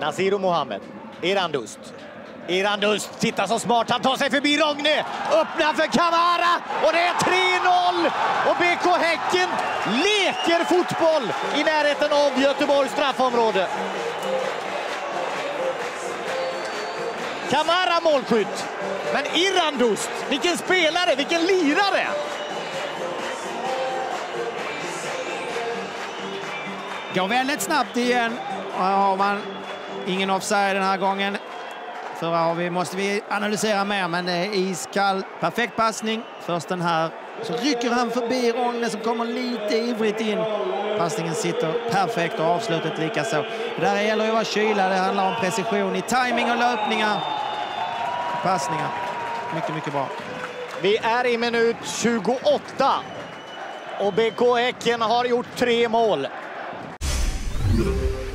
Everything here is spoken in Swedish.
Nasiru Mohammed. Erandust. Erandust tittar så smart. Han tar sig förbi Rogne. Öppnar för Kamara och det är 3-0! Och BK Häcken leker fotboll i närheten av Göteborgs straffområde. Kamara målskytt. Men Irandust, vilken spelare, vilken lirare! Går väldigt snabbt igen. Och här har man ingen offside den här gången. Förra har vi, måste vi analysera mer, men det är iskall. Perfekt passning. Först den här. Så rycker han förbi Rogne som kommer lite ivrigt in. Passningen sitter perfekt och avslutet likaså. Det där gäller ju att vara kyla. Det handlar om precision i timing och löpningar. Passningar. Mycket, mycket bra. Vi är i minut 28 och BK Häcken har gjort tre mål. good.